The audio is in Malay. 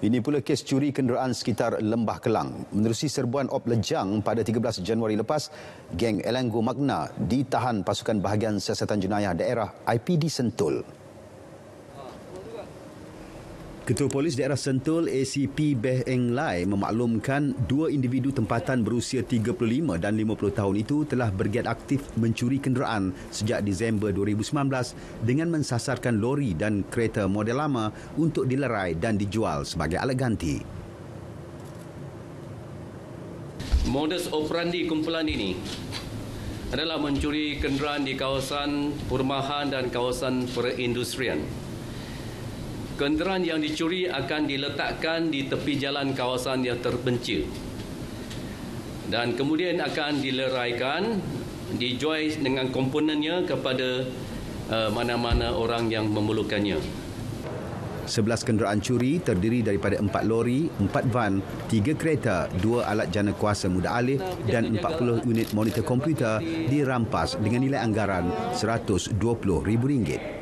Ini pula kes curi kenderaan sekitar Lembah Kelang. Menerusi serbuan op lejang pada 13 Januari lepas, geng Elango Magna ditahan pasukan bahagian siasatan jenayah daerah IPD Sentul. Ketua Polis Daerah Sentul ACP Beh Eng Lai memaklumkan dua individu tempatan berusia 35 dan 50 tahun itu telah bergiat aktif mencuri kenderaan sejak Disember 2019 dengan mensasarkan lori dan kereta model lama untuk dilerai dan dijual sebagai alat ganti. Modus operandi kumpulan ini adalah mencuri kenderaan di kawasan perumahan dan kawasan perindustrian kenderaan yang dicuri akan diletakkan di tepi jalan kawasan yang terpencil dan kemudian akan dileraikan dijual dengan komponennya kepada uh, mana-mana orang yang memerlukannya. 11 kenderaan curi terdiri daripada 4 lori, 4 van, 3 kereta, 2 alat jana kuasa muda alih dan 40 unit monitor komputer dirampas dengan nilai anggaran RM120,000.